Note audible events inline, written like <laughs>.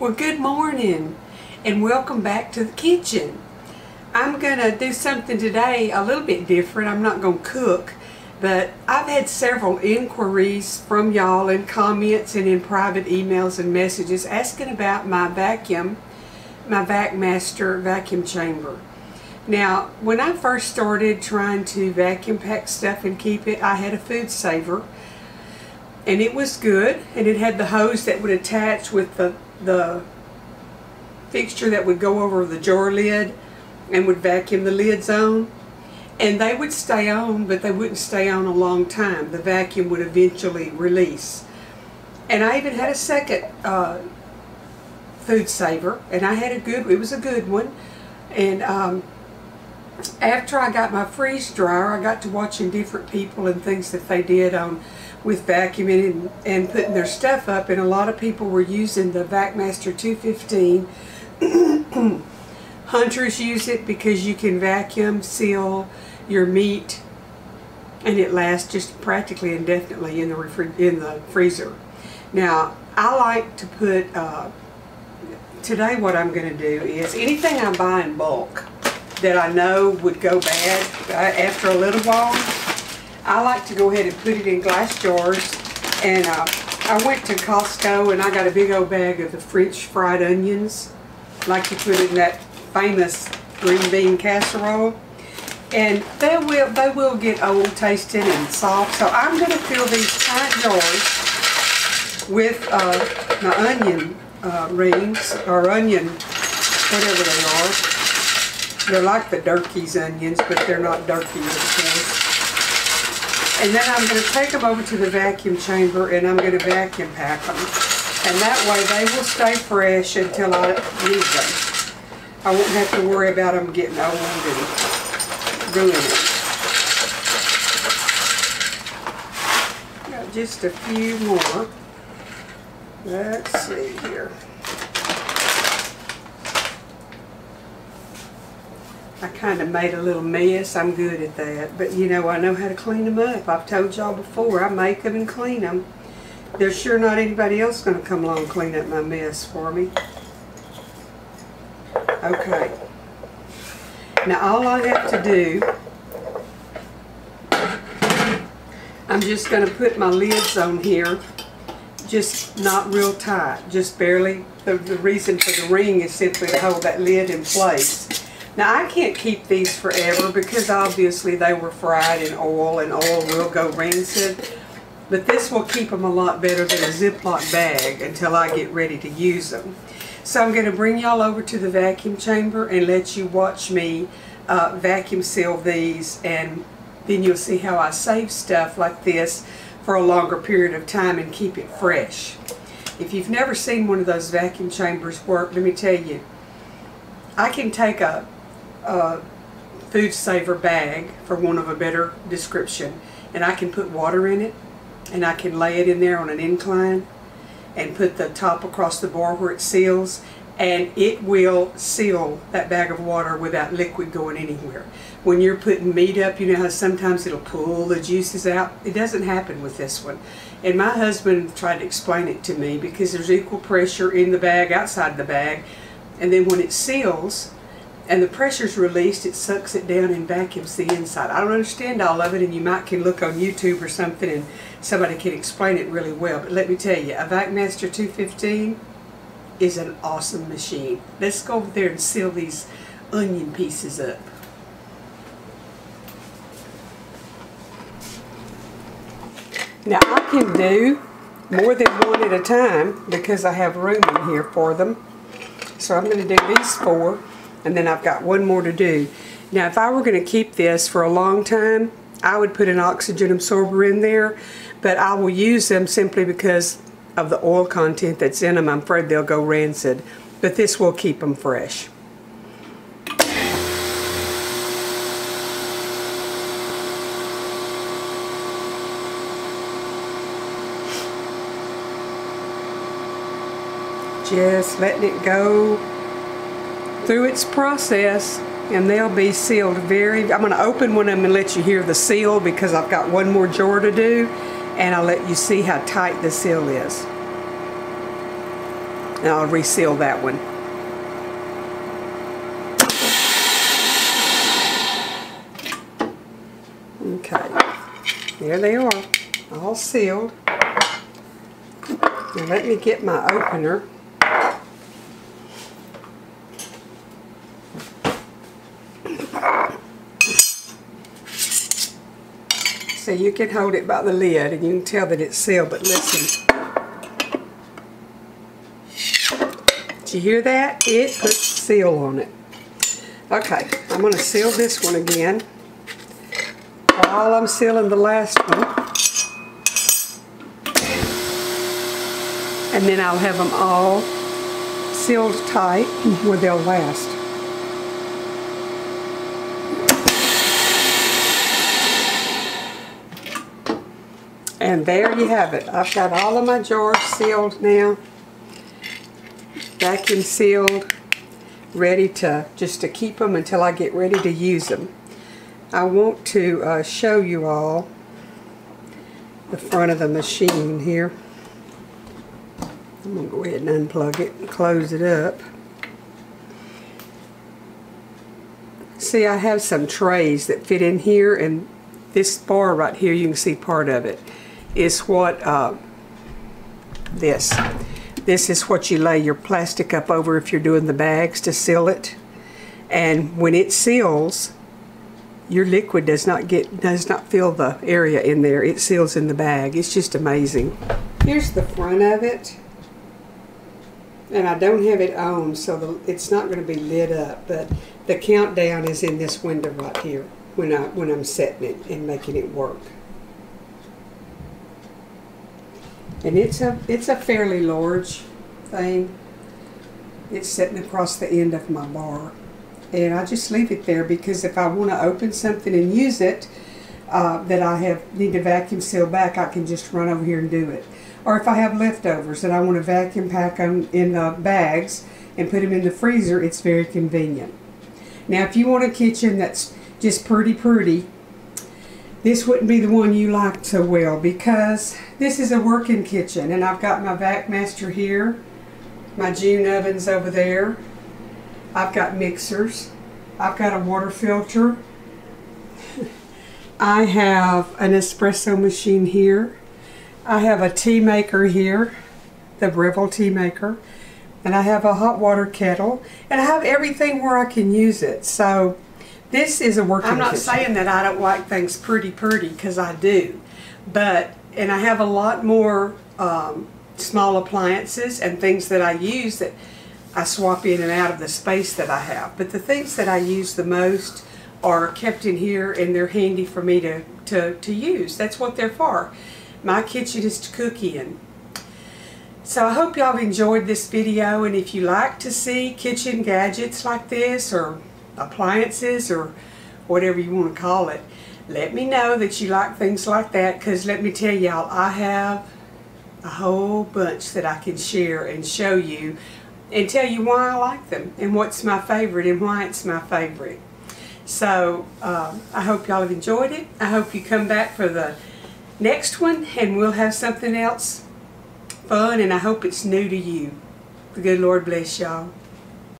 Well, good morning and welcome back to the kitchen. I'm going to do something today a little bit different. I'm not going to cook, but I've had several inquiries from y'all in comments and in private emails and messages asking about my vacuum, my VacMaster vacuum chamber. Now, when I first started trying to vacuum pack stuff and keep it, I had a food saver and it was good and it had the hose that would attach with the the fixture that would go over the jar lid and would vacuum the lids on. And they would stay on but they wouldn't stay on a long time. The vacuum would eventually release. And I even had a second uh, food saver and I had a good it was a good one. And um, after I got my freeze dryer I got to watching different people and things that they did on with vacuuming and, and putting their stuff up and a lot of people were using the VacMaster 215 <clears throat> hunters use it because you can vacuum seal your meat and it lasts just practically indefinitely in the in the freezer. Now I like to put uh, today what I'm going to do is anything I buy in bulk that I know would go bad uh, after a little while I like to go ahead and put it in glass jars. And uh, I went to Costco and I got a big old bag of the French fried onions. Like you put in that famous green bean casserole. And they will, they will get old tasting and soft. So I'm going to fill these tight jars with uh, my onion uh, rings or onion, whatever they are. They're like the Durkee's onions, but they're not Durkee, of course. And then I'm going to take them over to the vacuum chamber and I'm going to vacuum pack them. And that way they will stay fresh until I use them. I won't have to worry about them getting old and ruining Got just a few more. Let's see here. Kind of made a little mess. I'm good at that. But, you know, I know how to clean them up. I've told y'all before, I make them and clean them. There's sure not anybody else going to come along and clean up my mess for me. Okay. Now, all I have to do, I'm just going to put my lids on here. Just not real tight. Just barely. The, the reason for the ring is simply to hold that lid in place. Now I can't keep these forever because obviously they were fried in oil and oil will go rancid. But this will keep them a lot better than a Ziploc bag until I get ready to use them. So I'm going to bring y'all over to the vacuum chamber and let you watch me uh, vacuum seal these and then you'll see how I save stuff like this for a longer period of time and keep it fresh. If you've never seen one of those vacuum chambers work, let me tell you, I can take a uh, food saver bag, for want of a better description, and I can put water in it, and I can lay it in there on an incline, and put the top across the bar where it seals, and it will seal that bag of water without liquid going anywhere. When you're putting meat up, you know how sometimes it'll pull the juices out? It doesn't happen with this one. And my husband tried to explain it to me because there's equal pressure in the bag, outside the bag, and then when it seals, and the pressure's released, it sucks it down and vacuums the inside. I don't understand all of it, and you might can look on YouTube or something and somebody can explain it really well. But let me tell you, a VacMaster 215 is an awesome machine. Let's go over there and seal these onion pieces up. Now I can do more than one at a time because I have room in here for them. So I'm going to do these four and then I've got one more to do. Now if I were going to keep this for a long time, I would put an oxygen absorber in there, but I will use them simply because of the oil content that's in them. I'm afraid they'll go rancid, but this will keep them fresh. Just letting it go through its process and they'll be sealed very, I'm going to open one of them and let you hear the seal because I've got one more drawer to do and I'll let you see how tight the seal is. And I'll reseal that one. Okay, there they are, all sealed. Now let me get my opener. So you can hold it by the lid and you can tell that it's sealed, but listen. Do you hear that? It puts seal on it. Okay, I'm going to seal this one again while I'm sealing the last one. And then I'll have them all sealed tight where they'll last. And there you have it. I've got all of my jars sealed now. Vacuum sealed. Ready to just to keep them until I get ready to use them. I want to uh, show you all the front of the machine here. I'm going to go ahead and unplug it and close it up. See, I have some trays that fit in here, and this bar right here, you can see part of it, is what uh, this. This is what you lay your plastic up over if you're doing the bags to seal it. And when it seals, your liquid does not get does not fill the area in there. It seals in the bag. It's just amazing. Here's the front of it. And I don't have it on so the, it's not going to be lit up but the countdown is in this window right here when I when I'm setting it and making it work and it's a it's a fairly large thing it's sitting across the end of my bar and I just leave it there because if I want to open something and use it uh, that I have need to vacuum seal back, I can just run over here and do it. Or if I have leftovers that I want to vacuum pack them in uh, bags and put them in the freezer, it's very convenient. Now, if you want a kitchen that's just pretty pretty, this wouldn't be the one you liked so well because this is a working kitchen and I've got my VacMaster here, my June ovens over there, I've got mixers. I've got a water filter. <laughs> I have an espresso machine here. I have a tea maker here, the Breville tea maker. And I have a hot water kettle. And I have everything where I can use it. So this is a working I'm not kitchen. saying that I don't like things pretty pretty because I do. But, and I have a lot more um, small appliances and things that I use that I swap in and out of the space that I have. But the things that I use the most are kept in here and they're handy for me to, to, to use. That's what they're for. My kitchen is to cook in. So I hope y'all enjoyed this video and if you like to see kitchen gadgets like this or appliances or whatever you want to call it, let me know that you like things like that because let me tell y'all, I have a whole bunch that I can share and show you and tell you why I like them and what's my favorite and why it's my favorite. So um, I hope y'all have enjoyed it. I hope you come back for the next one and we'll have something else fun and I hope it's new to you. The good Lord bless y'all.